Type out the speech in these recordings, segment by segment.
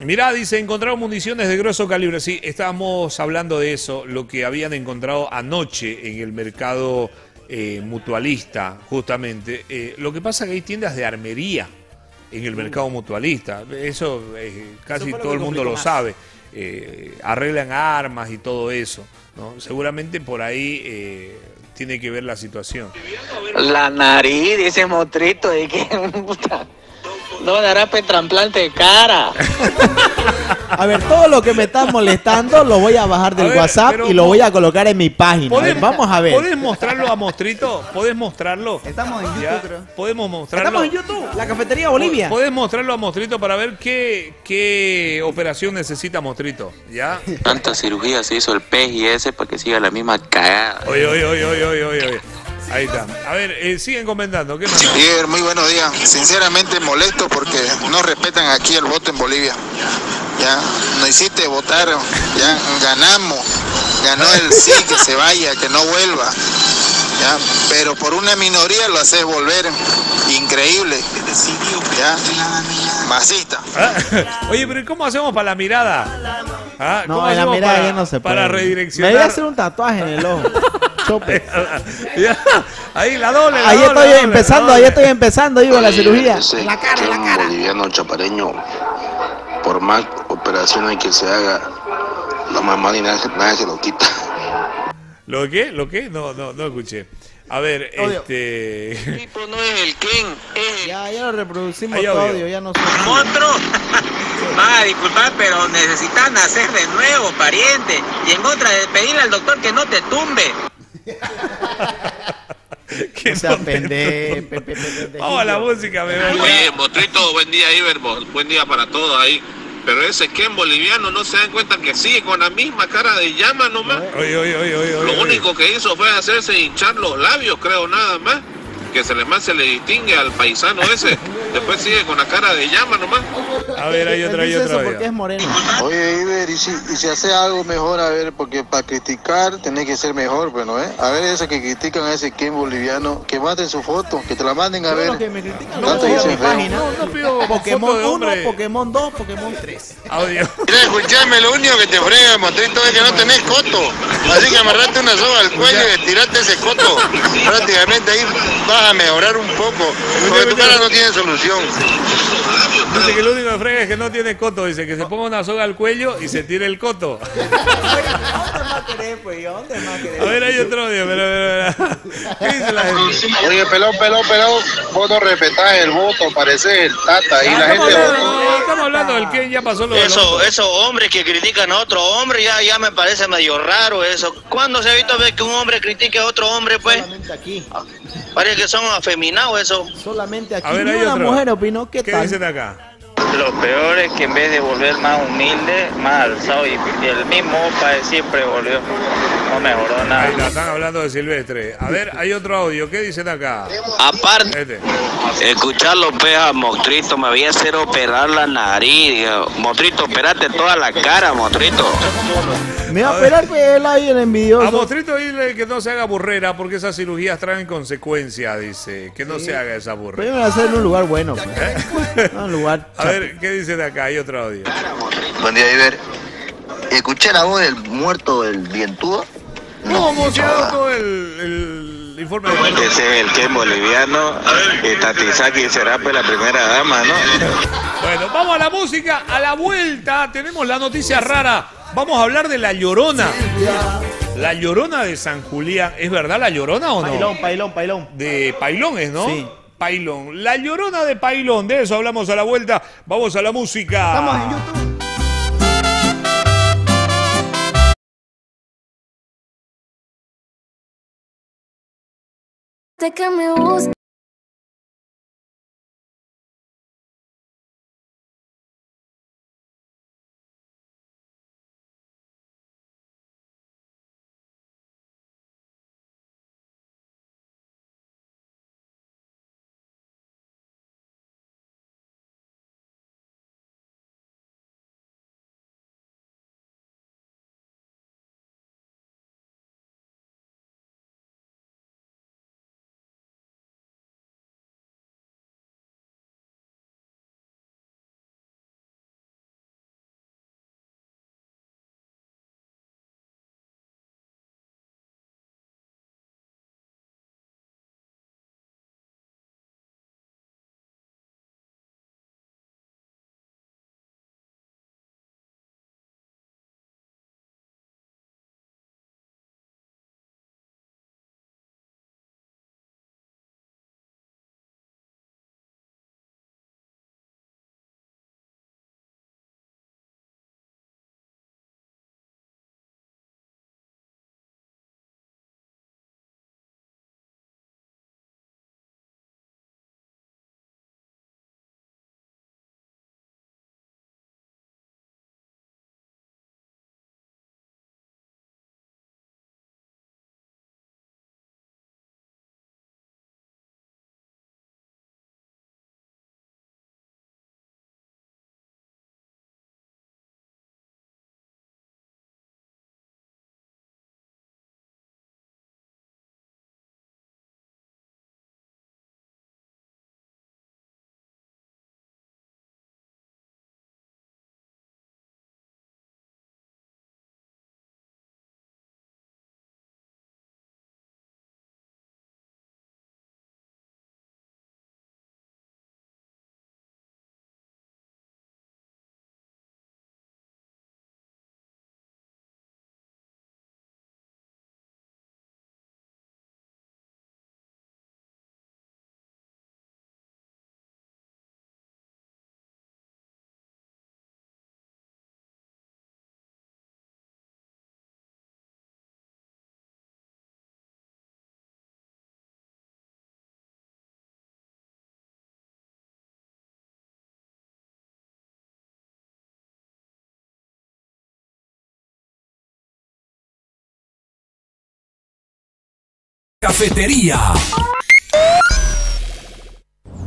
Mirá, dice, encontraron municiones de grueso calibre. Sí, estábamos hablando de eso, lo que habían encontrado anoche en el mercado eh, mutualista, justamente. Eh, lo que pasa es que hay tiendas de armería en el mercado mutualista. Eso eh, casi Eso todo el mundo lo más. sabe. Eh, arreglan armas y todo eso. ¿no? Seguramente por ahí eh, tiene que ver la situación. La nariz, dice Motrito, de que puta, no dará trasplante de cara. A ver, todo lo que me están molestando lo voy a bajar del A ver, WhatsApp y lo voy a colocar en mi página. A ver, ¿Podés- vamos a ver. ¿Podés mostrarlo a Mostrito? ¿Podés mostrarlo? Estamos en YouTube, Ya, creo. ¿Podemos mostrarlo? Estamos en YouTube, la cafetería Bolivia. ¿Podés mostrarlo a Mostrito para ver qué, qué operación necesita Mostrito? ¿Ya? Tanta cirugía se hizo el pez y ese para que siga la misma cagada. Oye, oye, oye, oye, oye, oye. Ahí está. A ver, eh, siguen comentando. ¿Qué más? Iber, muy buenos días. Sinceramente molesto porque no respetan aquí el voto en Bolivia. Ya, no hiciste votar, ya ganamos. Ganó el sí, que se vaya, que no vuelva. Ya, pero por una minoría lo haces volver. Increíble. Ya, masista. Ah, Oye, pero ¿cómo hacemos para la mirada? Ah, No, ¿cómo en la mirada para, ya no se puede. Para Me voy a redireccionar. hacer un tatuaje en el ojo. Ya, Ahí la doble. la Ahí doble, estoy la doble, empezando, la ahí estoy empezando, digo, la cirugía. Ese que un boliviano chapareño, por más operaciones que se haga, la mamá ni nada, nada se lo quita. ¿Lo qué? ¿Lo qué? No, no, no escuché. A ver, Audio. este. tipo no es el Ken, es el Ya, ya lo reproducimos Hay todo, audio. audio, ya no sé. otro. Van a disculpar, pero necesitan nacer de nuevo, pariente. Y en otra, de pedirle al doctor que no te tumbe. que O sea, pende, pe- pe- pe- pe- Vamos a la música, me. Oye, Motrito, buen día, Iber, buen día para todos ahí. Pero ese Ken boliviano no se dan cuenta que sigue con la misma cara de llama nomás. Oye, oye, oye, oye. oye, Lo oye. único que hizo fue hacerse hinchar los labios, creo, nada más. Que se le más se le distingue al paisano ese. Después sigue con la cara de llama nomás. A ver, hay otra, hay otra. eso porque es moreno. Oye, Iber, y si, y si hace algo mejor, a ver, porque para criticar tenés que ser mejor, bueno, ¿eh? A ver, esos que critican a ese Ken boliviano, que manden su foto, que te la manden a ver. que me critican No, mi página. No, no pido Pokémon de 1, hombre. Pokémon 2, Pokémon 3. Audio. Mira, escuchame, lo único que te frega, Motrito, es que no tenés coto. Así que amarrate una soga al cuello y tirate ese coto. Prácticamente ahí vas a mejorar un poco. Porque tu cara no tiene solución. Dice que lo único que frega es que no tiene coto. Dice que se ponga una soga al cuello y se tire el coto. ¿Dónde más querés, pues? ¿Dónde más querés? A ver, hay otro audio, pero, pero, pero- ¿Qué dice la gente? Oye, pelón, pelón, pelón, vos no respetás el voto, pareces el tata y Ah, la estamos, gente votó. hablando, estamos hablando del que ya pasó lo de Eso, esos hombres que critican a otro hombre, ya, ya me parece medio raro eso. ¿Cuándo se ha visto ver que un hombre critique a otro hombre, pues? Solamente aquí. Parece que son afeminados eso. Solamente aquí. A ver, Ni hay una otro. mujer opinó. ¿Qué, ¿Qué tal? dicen acá? Lo peor es que en vez de volver más humilde, más alzado y, y el mismo de siempre volvió. No mejoró Ahí nada. está, están hablando de Silvestre. A ver, hay otro audio. ¿Qué dicen acá? Aparte, Este. escuchar los a Motrito me voy a hacer operar la nariz. Digo, Motrito, operate toda la cara, Motrito. Me va a esperar que él ahí el A envidioso. Mostrito dile que no se haga burrera porque esas cirugías traen consecuencias, dice. Que no se haga esa burrera. a hacer en un lugar bueno. Pues. No, un lugar. A ver, ¿qué dice de acá? Hay otro audio. Buen día, Iber. Escuché la voz del muerto del dientudo. ¿Cómo se ha el informe de Ese es el Ken boliviano y Tatisaki será pues la primera dama, ¿no? Bueno, vamos a la música. A la vuelta tenemos la noticia rara. Vamos a hablar de la llorona. La llorona de San Julián. ¿Es verdad la llorona o no? Pailón, pailón, pailón. De Pailón es, ¿no? Sí. Pailón. La llorona de Pailón. De eso hablamos a la vuelta. Vamos a la música. Estamos en YouTube. Sé que me gusta. Cafetería.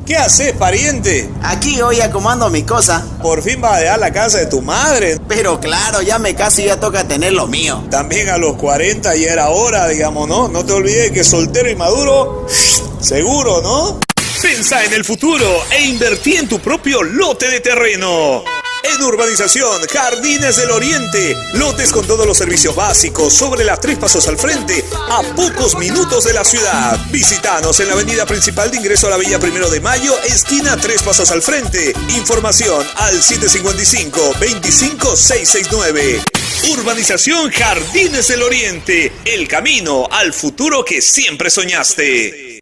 ¿Qué haces, pariente? Aquí hoy acomodando mi cosa. Por fin vas a dejar la casa de tu madre. Pero claro, ya me casi ya toca tener lo mío. También a los 40 ya era hora, digamos, ¿no? No te olvides que soltero y maduro, seguro, ¿no? Pensa en el futuro e invertí en tu propio lote de terreno. En Urbanización Jardines del Oriente, lotes con todos los servicios básicos sobre las tres pasos al frente, a pocos minutos de la ciudad. Visítanos en la avenida principal de ingreso a la Villa Primero de Mayo, esquina tres pasos al frente. Información al 755-25669. Urbanización Jardines del Oriente, el camino al futuro que siempre soñaste.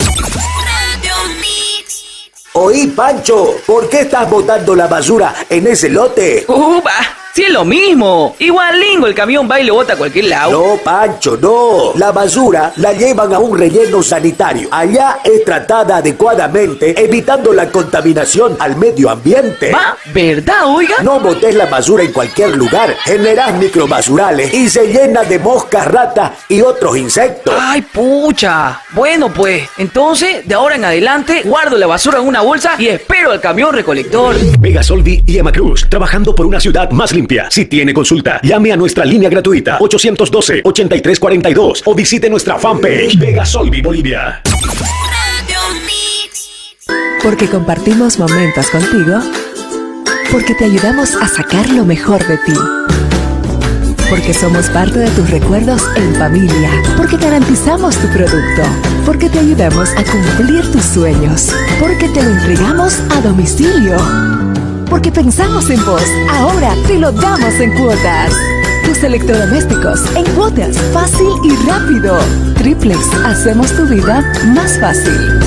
Oí, Pancho, ¿por qué estás botando la basura en ese lote? ¡Upa! Si es lo mismo. Igual lingo el camión va y lo bota a cualquier lado. No, Pancho, no. La basura la llevan a un relleno sanitario. Allá es tratada adecuadamente, evitando la contaminación al medio ambiente. ¿Va? ¿Verdad, oiga? No botes la basura en cualquier lugar. Generas microbasurales y se llena de moscas, ratas y otros insectos. Ay, pucha. Bueno, pues, entonces, de ahora en adelante, guardo la basura en una bolsa y espero al camión recolector. Vega Solvi y Emma Cruz, trabajando por una ciudad más limpia. Si tiene consulta, llame a nuestra línea gratuita 812-8342 o visite nuestra fanpage Vega Solvi Bolivia. Porque compartimos momentos contigo. Porque te ayudamos a sacar lo mejor de ti. Porque somos parte de tus recuerdos en familia. Porque garantizamos tu producto. Porque te ayudamos a cumplir tus sueños. Porque te lo entregamos a domicilio. Porque pensamos en vos. Ahora te lo damos en cuotas. Tus electrodomésticos en cuotas, fácil y rápido. Triplex, hacemos tu vida más fácil.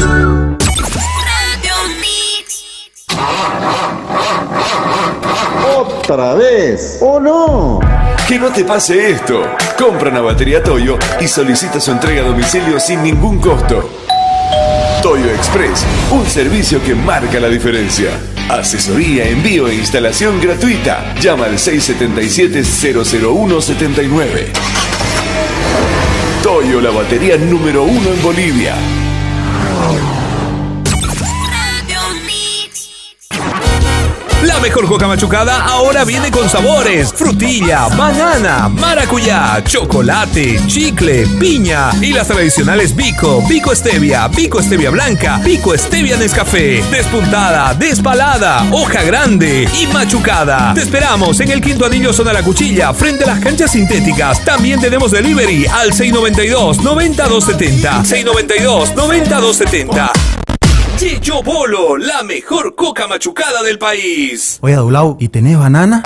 ¿Otra vez? ¿O no? Que no te pase esto. Compra una batería Toyo y solicita su entrega a domicilio sin ningún costo. Toyo Express, un servicio que marca la diferencia. Asesoría, envío e instalación gratuita. Llama al 677-00179. Toyo, la batería número uno en Bolivia. Mejor coca machucada ahora viene con sabores: frutilla, banana, maracuyá, chocolate, chicle, piña y las tradicionales Bico, Bico Stevia, Bico Stevia Blanca, Bico Stevia Nescafé, despuntada, despalada, hoja grande y machucada. Te esperamos en el quinto anillo zona la cuchilla, frente a las canchas sintéticas. También tenemos delivery al 692 9270 692 9270 Checho Bolo, la mejor coca machucada del país. Oye, Dulau, ¿y tenés banana?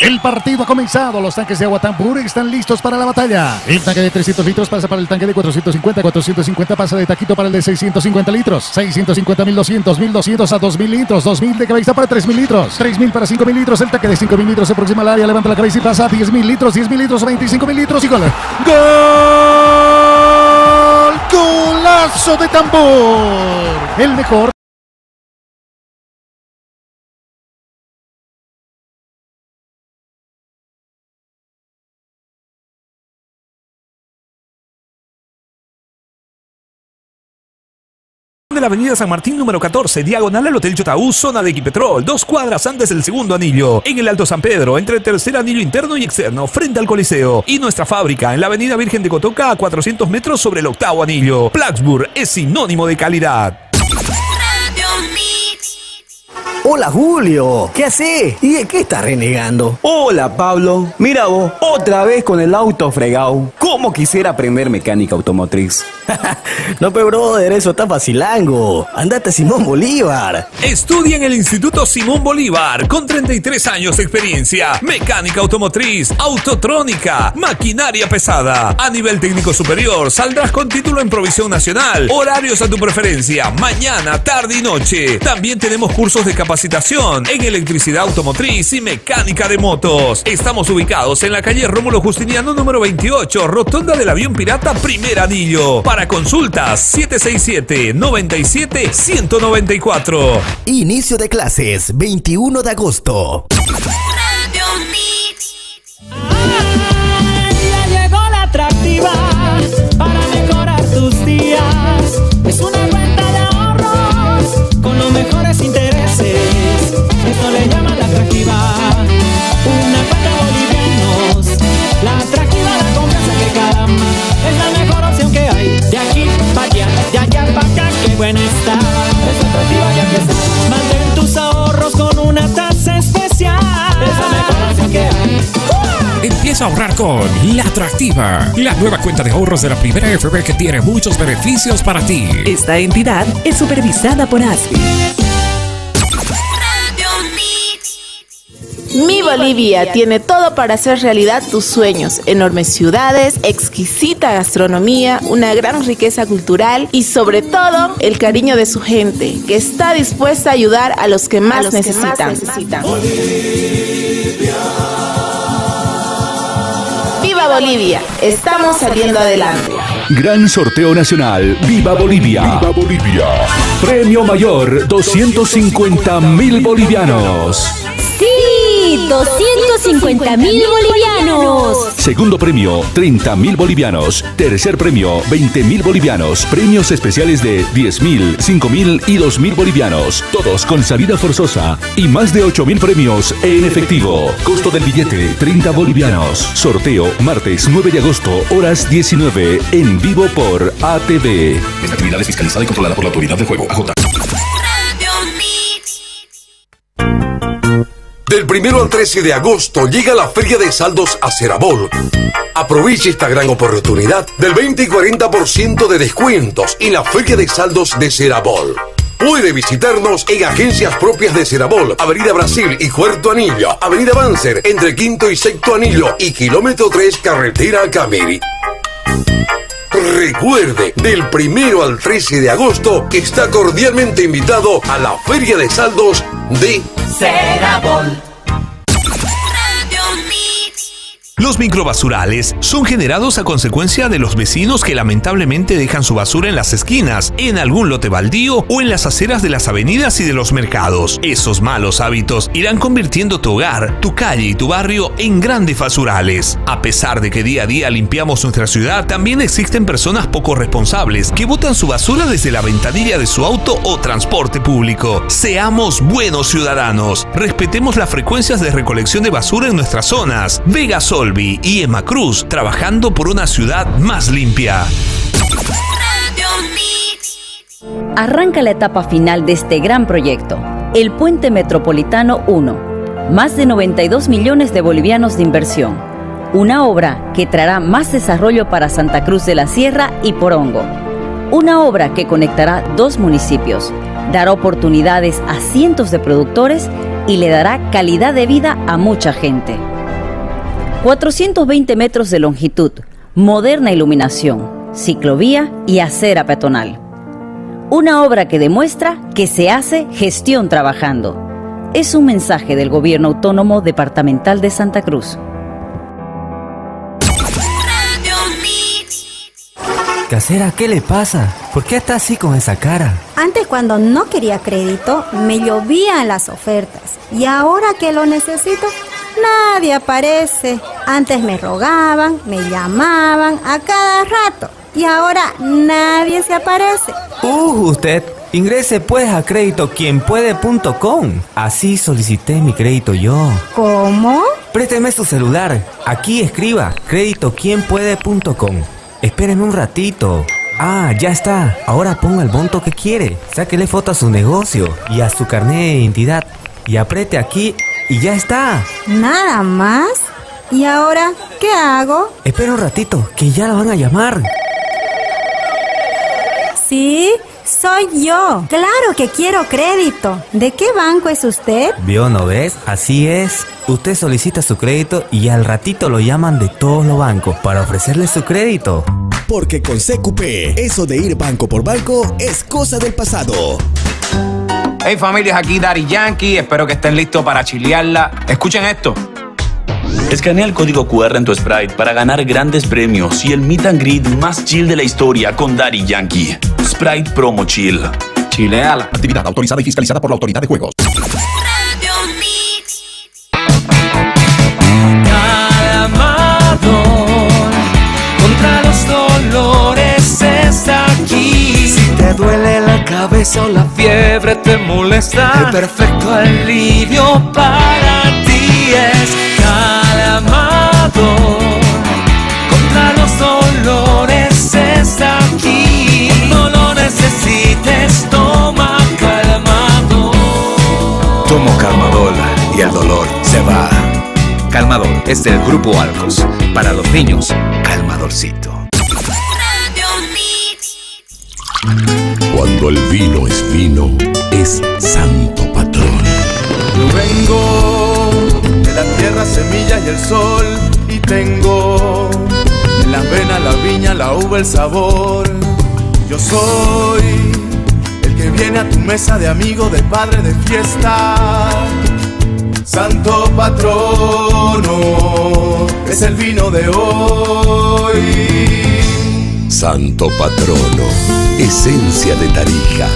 El partido ha comenzado. Los tanques de agua Tampur están listos para la batalla. El tanque de 300 litros pasa para el tanque de 450. 450 pasa de taquito para el de 650 litros. 650, 1200, 1200 a 2000 litros. 2000 de cabeza para 3000 litros. 3000 para 5000 litros. El tanque de 5000 litros se aproxima al área. Levanta la cabeza y pasa a 10000 litros. 10000 litros, 25000 litros y gol. ¡Gol! ¡Golazo de tambor! El mejor. Avenida San Martín número 14, diagonal al Hotel Chotaú, zona de Equipetrol, dos cuadras antes del segundo anillo, en el Alto San Pedro, entre el tercer anillo interno y externo, frente al Coliseo, y nuestra fábrica en la avenida Virgen de Cotoca a 400 metros sobre el octavo anillo. Plaxburg es sinónimo de calidad. Hola Julio, ¿qué haces? ¿Y de qué estás renegando? Hola Pablo, mira vos, otra vez con el auto fregado. ¿Cómo quisiera aprender mecánica automotriz? no, pero brother, eso está facilango. Andate a Simón Bolívar. Estudia en el Instituto Simón Bolívar con 33 años de experiencia. Mecánica automotriz, autotrónica, maquinaria pesada. A nivel técnico superior, saldrás con título en provisión nacional. Horarios a tu preferencia, mañana, tarde y noche. También tenemos cursos de capacitación en electricidad automotriz y mecánica de motos. Estamos ubicados en la calle Rómulo Justiniano número 28, rotonda del avión pirata primer anillo. Para consultas 767-97-194. Inicio de clases 21 de agosto. Ya Ahorrar con La Atractiva, la nueva cuenta de ahorros de la primera FB que tiene muchos beneficios para ti. Esta entidad es supervisada por ASFI. Mi Bolivia tiene todo para hacer realidad tus sueños. Enormes ciudades, exquisita gastronomía, una gran riqueza cultural y sobre todo el cariño de su gente, que está dispuesta a ayudar a los que más, los que más necesitan. Bolivia, estamos saliendo adelante. Gran sorteo nacional. Viva Bolivia. Viva Bolivia. Premio mayor 250 mil bolivianos. ¡Sí! ¡250 mil bolivianos! Segundo premio 30 mil bolivianos. Tercer premio 20 mil bolivianos. Premios especiales de 10 mil, 5 mil y 2 mil bolivianos. Todos con salida forzosa. Y más de 8 mil premios en efectivo. Costo del billete 30 bolivianos. Sorteo martes 9 de agosto, horas 19. En vivo por ATV. Esta actividad es fiscalizada y controlada por la autoridad de juego, AJ. Del primero al 13 de agosto llega la Feria de Saldos a Cerabol. Aproveche esta gran oportunidad del 20 y 40% de descuentos en la Feria de Saldos de Cerabol. Puede visitarnos en agencias propias de Cerabol, Avenida Brasil y Cuarto Anillo, Avenida Banzer, entre Quinto y Sexto Anillo y Kilómetro 3, Carretera Camiri. Recuerde, del primero al 13 de agosto está cordialmente invitado a la Feria de Saldos de Cerabol. Los microbasurales son generados a consecuencia de los vecinos que lamentablemente dejan su basura en las esquinas, en algún lote baldío o en las aceras de las avenidas y de los mercados. Esos malos hábitos irán convirtiendo tu hogar, tu calle y tu barrio en grandes basurales. A pesar de que día a día limpiamos nuestra ciudad, también existen personas poco responsables que botan su basura desde la ventanilla de su auto o transporte público. Seamos buenos ciudadanos. Respetemos las frecuencias de recolección de basura en nuestras zonas. Vega Y Emma Cruz trabajando por una ciudad más limpia. Arranca la etapa final de este gran proyecto, el Puente Metropolitano 1. Más de 92 millones de bolivianos de inversión. Una obra que traerá más desarrollo para Santa Cruz de la Sierra y Porongo. Una obra que conectará dos municipios, dará oportunidades a cientos de productores y le dará calidad de vida a mucha gente. 420 metros de longitud, moderna iluminación, ciclovía y acera peatonal. Una obra que demuestra que se hace gestión trabajando. Es un mensaje del Gobierno Autónomo Departamental de Santa Cruz. Casera, ¿qué le pasa? ¿Por qué está así con esa cara? Antes cuando no quería crédito, me llovían las ofertas. Y ahora que lo necesito, nadie aparece. Antes me rogaban, me llamaban a cada rato. Y ahora nadie se aparece. Uh, usted. Ingrese pues a créditoquienpuede.com. Así solicité mi crédito yo. ¿Cómo? Présteme su celular. Aquí escriba créditoquienpuede.com. Espérenme un ratito. Ah, ya está. Ahora ponga el monto que quiere. Sáquele foto a su negocio y a su carnet de identidad. Y apriete aquí y ya está. ¿Nada más? ¿Y ahora qué hago? Espera un ratito, que ya la van a llamar. Sí, soy yo. Claro que quiero crédito. ¿De qué banco es usted? ¿Vio, no ves? Así es. Usted solicita su crédito y al ratito lo llaman de todos los bancos para ofrecerle su crédito. Porque con CQP, eso de ir banco por banco es cosa del pasado. Hey familias, aquí Daddy Yankee, espero que estén listos para chilearla. Escuchen esto. Escanea el código QR en tu Sprite para ganar grandes premios y el meet and greet más chill de la historia con Daddy Yankee. Sprite Promo Chill. Chileala. Actividad autorizada y fiscalizada por la autoridad de juegos. Calmado contra los dolores está aquí. Si te duele la cabeza o la fiebre te molesta, el perfecto alivio para ti es Calmado contra los dolores está aquí. No lo necesites, toma Calmado. Tomo Calmadol y el dolor se va. Calmador es del Grupo Arcos. Para los niños, Calmadorcito. Cuando el vino es vino, es santo patrón. Yo vengo de la tierra, semilla y el sol. Y tengo en las venas la viña, la uva, el sabor. Yo soy el que viene a tu mesa de amigo, de padre, de fiesta. Santo patrono, es el vino de hoy. Santo patrono, esencia de Tarija,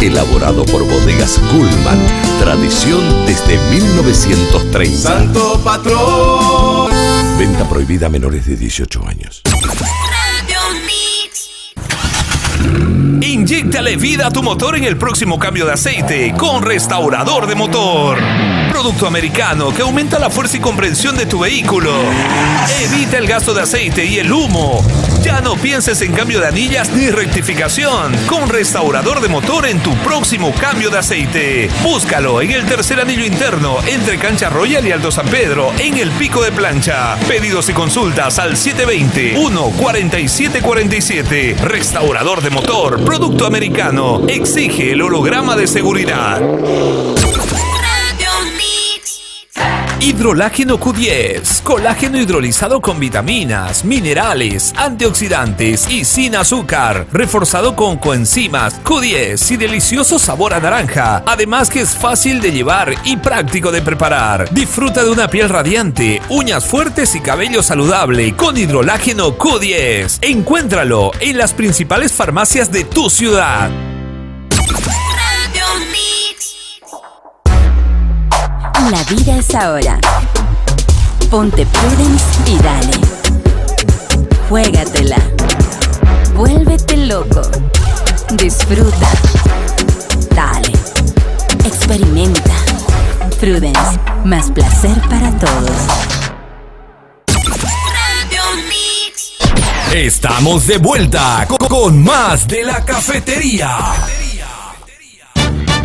elaborado por bodegas Gullman, tradición desde 1930. Santo patrón. Venta prohibida a menores de 18 años. Inyectale vida a tu motor en el próximo cambio de aceite con Restaurador de Motor. Producto americano que aumenta la fuerza y comprensión de tu vehículo. Evita el gasto de aceite y el humo. Ya no pienses en cambio de anillas ni rectificación. Con Restaurador de Motor en tu próximo cambio de aceite. Búscalo en el tercer anillo interno entre Cancha Royal y Aldo San Pedro en el pico de plancha. Pedidos y consultas al 720-14747. Restaurador de Motor. Producto americano. Exige el holograma de seguridad. Hidrolágeno Q10, colágeno hidrolizado con vitaminas, minerales, antioxidantes y sin azúcar, reforzado con coenzimas Q10 y delicioso sabor a naranja, además que es fácil de llevar y práctico de preparar. Disfruta de una piel radiante, uñas fuertes y cabello saludable con hidrolágeno Q10. Encuéntralo en las principales farmacias de tu ciudad. La vida es ahora. Ponte Prudence y dale. Juégatela. Vuélvete loco. Disfruta. Dale. Experimenta. Prudence. Más placer para todos. Estamos de vuelta co- con más de la cafetería.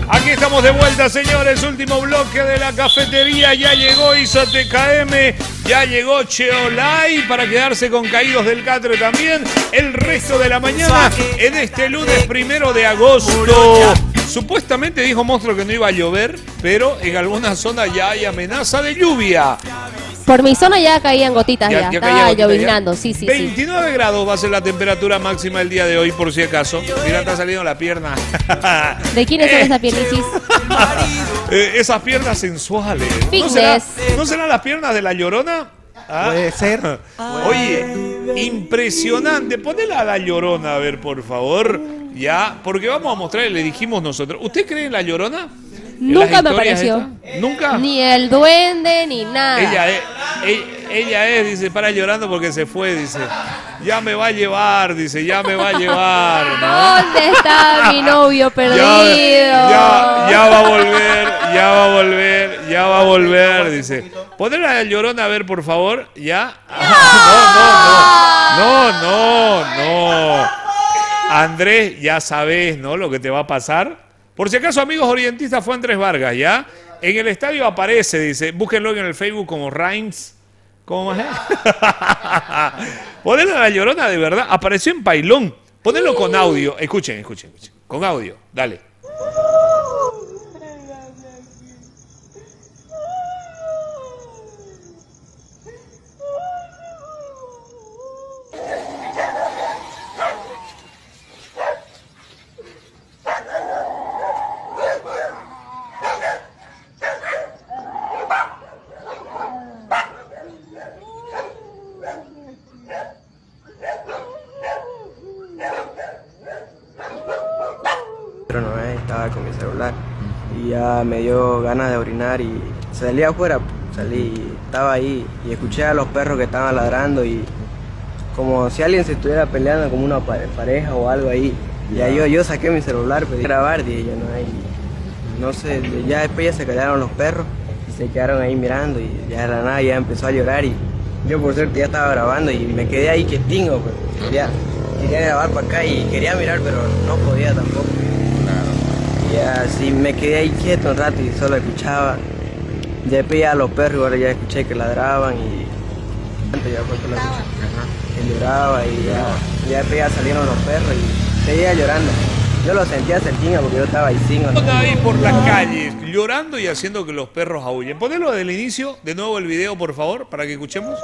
Aquí estamos de vuelta, señores. Último bloque de la cafetería. Ya llegó Isa TKM. Ya llegó Cheolai para quedarse con Caídos del Catre también. El resto de la mañana en este lunes primero de agosto. Supuestamente dijo Monstruo que no iba a llover, pero en algunas zonas ya hay amenaza de lluvia. Por mi zona ya caían gotitas, ya, Ya- ya estaba gotita, lloviznando, sí, sí, sí. 29 grados va a ser la temperatura máxima el día de hoy, por si acaso. Mira, está saliendo la pierna. ¿De quiénes son esas piernicis? Eh, esas piernas sensuales. ¿No, Fitness. será- ¿No serán las piernas de la llorona? Ah. Puede ser. Oye, impresionante. Ponela a la llorona, a ver, por favor. Ya, porque vamos a mostrar, le dijimos nosotros. ¿Usted cree en la llorona? ¿En las Nunca me apareció. estas? ¿Nunca? Ni el duende, ni nada. Ella es, ella, ella es, dice, para llorando porque se fue, dice. Ya me va a llevar, dice, ya me va a llevar. ¿no? ¿Dónde está mi novio perdido? Ya, ya va a volver, ya va a volver, ya va a volver, dice. Ponela la llorona a ver, por favor, ya. No, no, no, no, no, no. Andrés, ya sabes, ¿no? Lo que te va a pasar. Por si acaso, amigos orientistas, fue Andrés Vargas, ¿ya? En el estadio aparece, dice, búsquenlo en el Facebook como Reims. ¿Cómo más es? Ponela la llorona de verdad. Apareció en Pailón. Ponelo con audio. Escuchen, escuchen, escuchen. Con audio. Dale. Pero no eh, y ya me dio ganas de orinar y salí afuera, salí, estaba ahí y escuché a los perros que estaban ladrando y como si alguien se estuviera peleando como una pare- pareja o algo ahí. Y ahí yo, yo saqué mi celular, pedí grabar, dije yo, no, y no sé, ya después ya se callaron los perros y se quedaron ahí mirando y ya de la nada ya empezó a llorar y yo por suerte ya estaba grabando y me quedé ahí quietingo, pues, quería, quería grabar para acá y quería mirar pero no podía tampoco. Y así me quedé ahí quieto un rato y solo escuchaba. Ya veía a los perros, ahora ya escuché que ladraban y antes ya fue que lo escuché. Y lloraba y ya, ya después ya salieron los perros y seguía llorando. Yo lo sentía cerquinha porque yo estaba ahí sin. Estaba ahí por las calles, llorando y haciendo que los perros aúllen. Ponelo del inicio, de nuevo el video, por favor, para que escuchemos.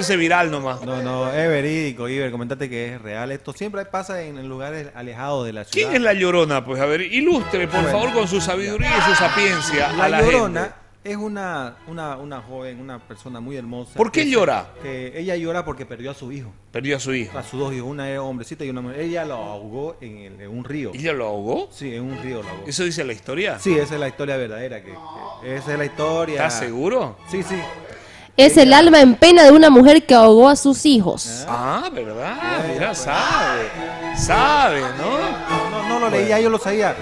Ese viral nomás. No, no, es verídico, Iber, comentate que es real. Esto siempre pasa en lugares alejados de la ciudad. ¿Quién es la llorona? Pues a ver, ilustre, por Bueno. favor, con su sabiduría y su sapiencia La, a la llorona gente. es una, una, una joven, una persona muy hermosa. ¿Por qué que- llora? Que ella llora porque perdió a su hijo. Perdió a su hijo. A sus dos hijos, una era hombrecita y una mujer. Ella lo ahogó en, el- en un río. ¿Ella lo ahogó? Sí, en un río lo ahogó. ¿Eso dice la historia? Sí, esa es la historia verdadera. Que, que- esa es la historia. ¿Estás seguro? Sí, sí. Es el alma en pena de una mujer que ahogó a sus hijos. Ah, ¿verdad? Mira, sabe. Sabe, ¿no? No, no lo leía, yo lo sabía.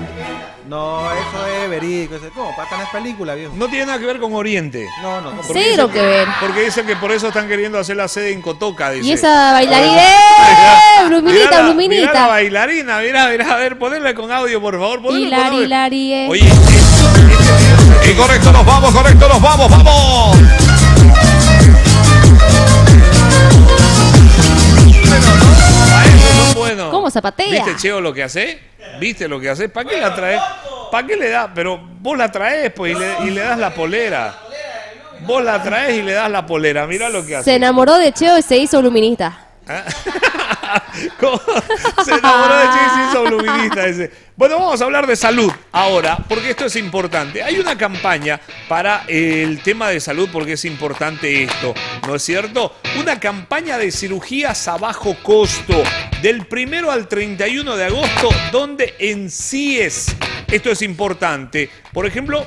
No, eso es verídico. Eso es como para las películas, viejo. No tiene nada que ver con Oriente. No, no. Cero que ver. Porque dicen que por eso están queriendo hacer la sede en Cotoca, dice. Y esa bailarina, ¡eh! Mirá Bluminita, la- mirá la Bluminita. bailarina, mirá, mirá, a ver, ponle con audio, por favor, Hilari, hilari, eh. Oye, Y correcto, nos vamos, correcto, nos vamos, vamos. Bueno. ¿Cómo zapatea? ¿Viste, Cheo, lo que hace? ¿Viste lo que hace? ¿Para qué la traes? ¿Para qué le das? Pero vos la traes, pues, y le, y le das la polera. Vos la traes y le das la polera. Mira lo que hace. Se enamoró de Cheo y se hizo luminista. Se enamoró de Che y se hizo luminista ese. Bueno, vamos a hablar de salud ahora, porque esto es importante. Hay una campaña para el tema de salud, porque es importante esto, ¿no es cierto? Una campaña de cirugías a bajo costo, del primero al 31 de agosto, donde en CIES. Esto es importante. Por ejemplo,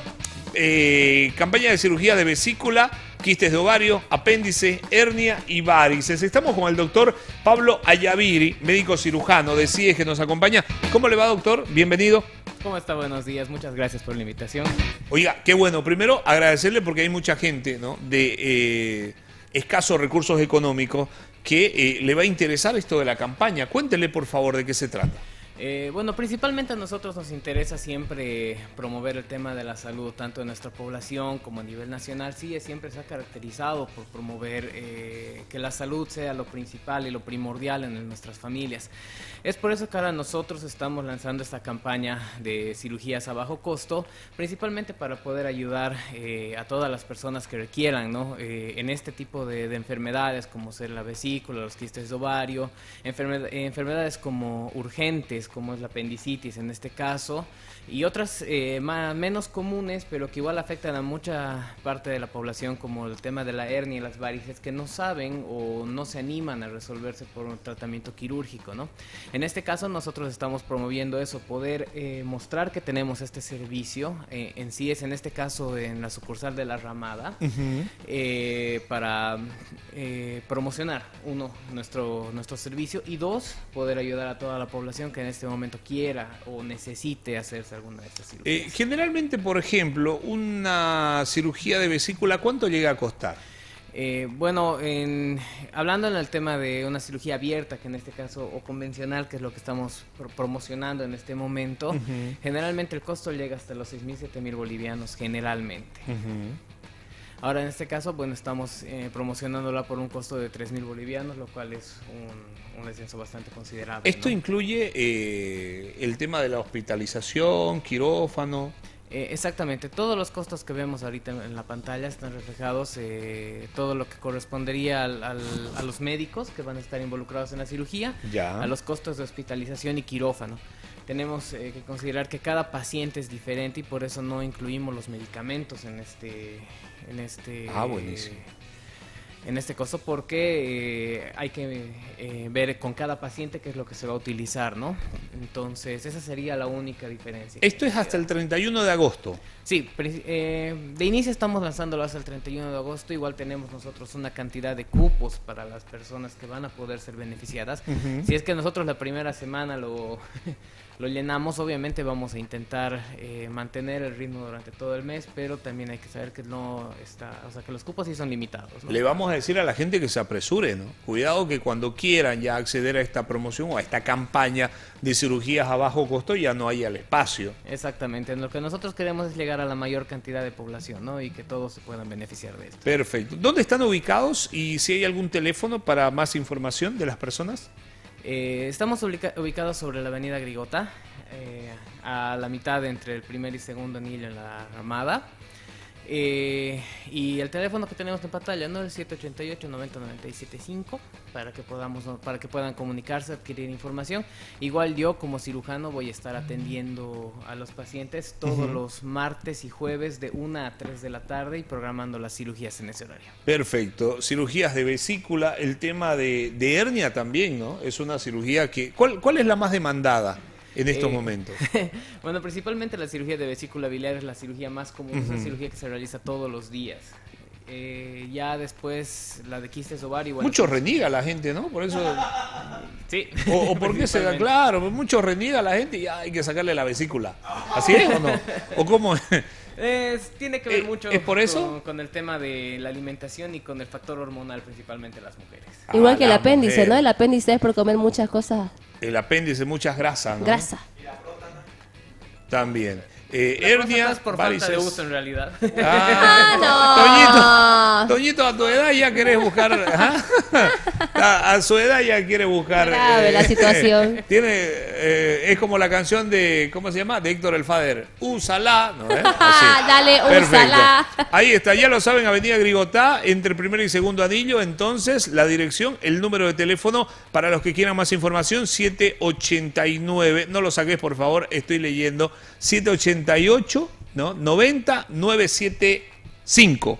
eh, campaña de cirugía de vesícula, quistes de ovario, apéndice, hernia y varices. Estamos con el doctor Pablo Ayaviri, médico cirujano de CIES que nos acompaña. ¿Cómo le va, doctor? Bienvenido. ¿Cómo está? Buenos días, muchas gracias por la invitación. Oiga, qué bueno. Primero, agradecerle porque hay mucha gente ¿no? de eh, escasos recursos económicos que eh, le va a interesar esto de la campaña. Cuéntele, por favor, de qué se trata. Eh, bueno, principalmente a nosotros nos interesa siempre promover el tema de la salud, tanto en nuestra población como a nivel nacional. Sí, siempre se ha caracterizado por promover eh, que la salud sea lo principal y lo primordial en nuestras familias. Es por eso que ahora nosotros estamos lanzando esta campaña de cirugías a bajo costo, principalmente para poder ayudar eh, a todas las personas que requieran ¿no? Eh, en este tipo de, de enfermedades, como ser la vesícula, los quistes de ovario, enfermed- enfermedades como urgentes, como es la apendicitis en este caso, y otras eh, más, menos comunes, pero que igual afectan a mucha parte de la población, como el tema de la hernia y las varices, que no saben o no se animan a resolverse por un tratamiento quirúrgico, ¿no? En este caso nosotros estamos promoviendo eso, poder eh, mostrar que tenemos este servicio, eh, en sí es en este caso en la sucursal de la Ramada, eh, para eh, promocionar, uno, nuestro, nuestro servicio y dos, poder ayudar a toda la población que en este momento quiera o necesite hacerse alguna de estas cirugías. Eh, generalmente, por ejemplo, una cirugía de vesícula, ¿cuánto llega a costar? Eh, bueno, en- hablando en el tema de una cirugía abierta, que en este caso, o convencional, que es lo que estamos pro- promocionando en este momento, generalmente el costo llega hasta los 6 mil, 7 mil bolivianos, generalmente. Ahora, en este caso, bueno, estamos eh, promocionándola por un costo de 3 mil bolivianos, lo cual es un, un descenso bastante considerable. Esto ¿no? incluye eh, el tema de la hospitalización, quirófano. Eh, exactamente, todos los costos que vemos ahorita en, en la pantalla están reflejados, eh, todo lo que correspondería al- al- a los médicos que van a estar involucrados en la cirugía, Ya. a los costos de hospitalización y quirófano. Tenemos eh, que considerar que cada paciente es diferente y por eso no incluimos los medicamentos en este, en este, Ah, buenísimo. en este costo porque eh, hay que eh, ver con cada paciente qué es lo que se va a utilizar, ¿no? Entonces esa sería la única diferencia. Esto es hasta el 31 de agosto. Sí, eh, de inicio estamos lanzándolo hasta el 31 de agosto. Igual tenemos nosotros una cantidad de cupos para las personas que van a poder ser beneficiadas. Si es que nosotros la primera semana lo, lo llenamos, obviamente vamos a intentar eh, mantener el ritmo durante todo el mes, pero también hay que saber que no está, o sea, que los cupos sí son limitados. ¿no? Le vamos a decir a la gente que se apresure, ¿no? Cuidado que cuando quieran ya acceder a esta promoción o a esta campaña de cirugías a bajo costo ya no haya el espacio. Exactamente, lo que nosotros queremos es llegar a la mayor cantidad de población, ¿no? Y que todos se puedan beneficiar de esto. Perfecto. ¿Dónde están ubicados y si hay algún teléfono para más información de las personas? Eh, estamos ubica- ubicados sobre la avenida Grigota, eh, a la mitad entre el primer y segundo anillo en la Armada. Eh, y el teléfono que tenemos en pantalla, ¿no? El 788-90-975, para que podamos, para que puedan comunicarse, adquirir información. Igual yo como cirujano voy a estar atendiendo a los pacientes todos los martes y jueves de 1 a 3 de la tarde y programando las cirugías en ese horario. Perfecto. Cirugías de vesícula, el tema de, de hernia también, ¿no? Es una cirugía que... ¿Cuál, cuál es la más demandada en estos Eh, momentos? bueno, principalmente la cirugía de vesícula biliar es la cirugía más común, es una cirugía que se realiza todos los días. Eh, ya después la de quistes ovario. bueno, Mucho reniega la gente, ¿no? Por eso... Sí. O, o por qué se da, claro, mucho reniega la gente y ya hay que sacarle la vesícula. ¿Así es o no? ¿O cómo? Es- tiene que ver Eh, mucho ¿es por eso? Con, con el tema de la alimentación y con el factor hormonal, principalmente en las mujeres. Igual que el apéndice, mujer. ¿no? El apéndice es por comer muchas cosas. El apéndice, muchas grasas, ¿no? Grasa. También. Eh, hernia, por falta de varices. uso en realidad. Ah, Toñito, Toñito, a tu edad ya querés buscar. ajá. A, a su edad ya quiere buscar. eh, Grave la situación. Tiene, eh, es como la canción de, ¿cómo se llama? De Héctor El Fader. Úsala. ¿no, eh? Así. Dale, Perfecto. úsala. Ahí está, ya lo saben, Avenida Grigotá, entre el primer y segundo anillo. Entonces, la dirección, el número de teléfono para los que quieran más información, 789. No lo saques, por favor, estoy leyendo. 788, ¿no? 90 975.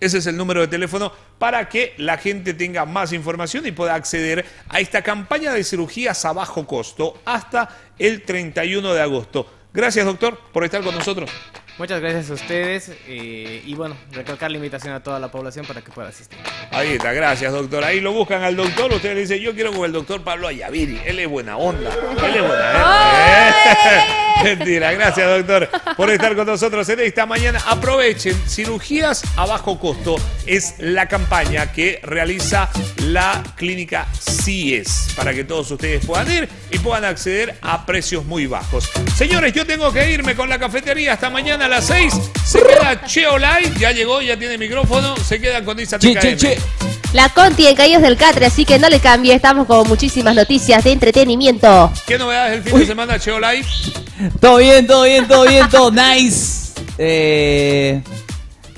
Ese es el número de teléfono para que la gente tenga más información y pueda acceder a esta campaña de cirugías a bajo costo hasta el 31 de agosto. Gracias, doctor, por estar con nosotros. Muchas gracias a ustedes eh, y bueno, recalcar la invitación a toda la población para que pueda asistir. Ahí está, gracias doctor. Ahí lo buscan al doctor, ustedes le dicen, yo quiero con el doctor Pablo Ayaviri, él es buena onda, él es buena onda. Mentira, gracias doctor por estar con nosotros en esta mañana. Aprovechen, cirugías a bajo costo es la campaña que realiza la clínica CIES para que todos ustedes puedan ir y puedan acceder a precios muy bajos. Señores, yo tengo que irme con la cafetería hasta mañana a las 6. Se queda Cheo Light, ya llegó, ya tiene micrófono, se quedan con Isa Che, che, che. La Conti en Caídos del Catre, así que no le cambie. Estamos con muchísimas noticias de entretenimiento. ¿Qué novedades del fin de semana, Cheo Light? Todo bien, todo bien, todo bien, todo nice. Eh,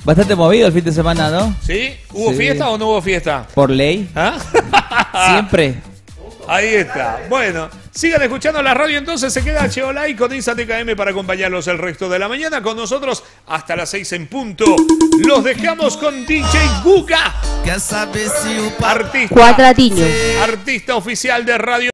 bastante movido el fin de semana, ¿no? ¿Sí? ¿Hubo Sí. fiesta o no hubo fiesta? Por ley. ¿Ah? Siempre. Ahí está. Bueno, sigan escuchando la radio entonces. Se queda Cheolay con Isa TKM para acompañarlos el resto de la mañana. Con nosotros hasta las 6 en punto. Los dejamos con DJ Buga. Artista. Cuadratiño. Artista oficial de radio.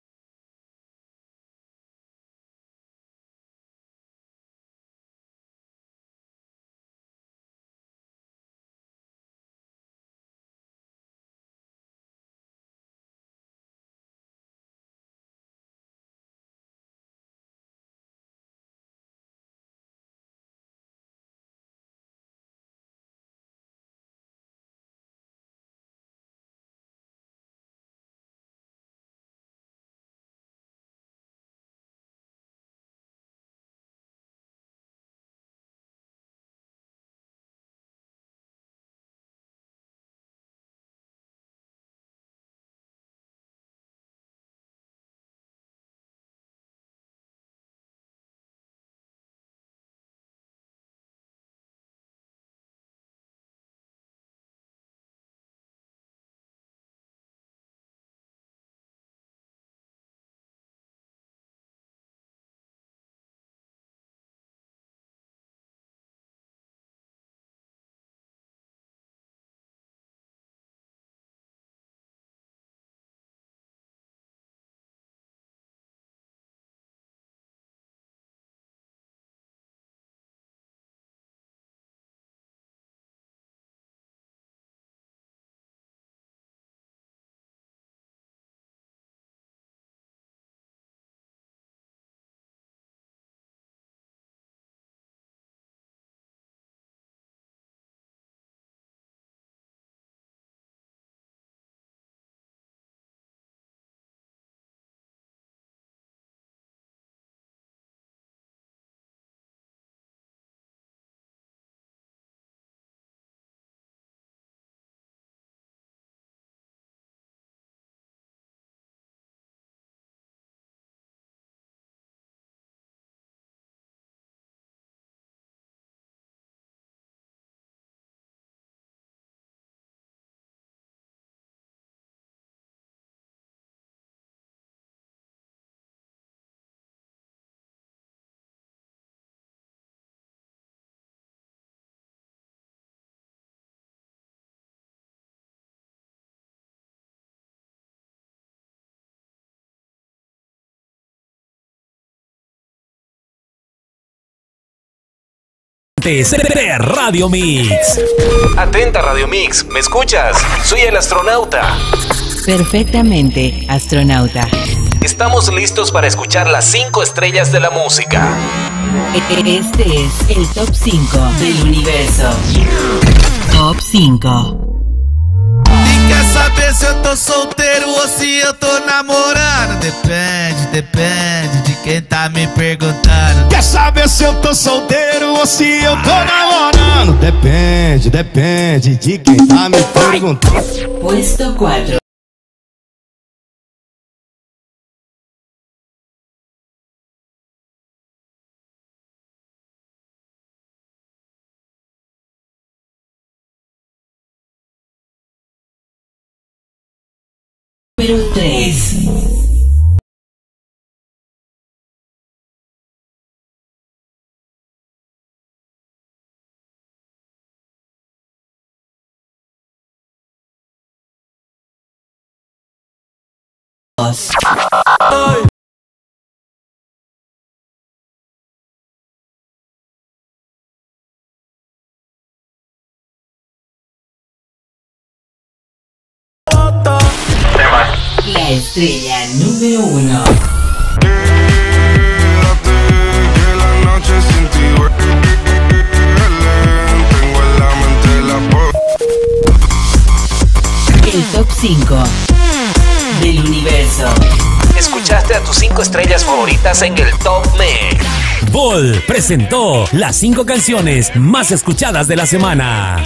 Integrantes de Radio Mix. Atenta Radio Mix, ¿me escuchas? Soy el astronauta. Perfectamente, astronauta. Estamos listos para escuchar las 5 estrellas de la música. Este es el top 5 del universo. Top 5. Quer saber se eu tô solteiro ou se eu tô namorando? Depende, depende de quem tá me perguntando. Quer saber se eu tô solteiro ou se eu tô namorando? Depende, depende de quem tá me perguntando. Puesto 4. Número 3. La estrella número 1. El top 5 del universo. Escuchaste a tus 5 estrellas favoritas en el Top Mix. Ball presentó las cinco canciones más escuchadas de la semana.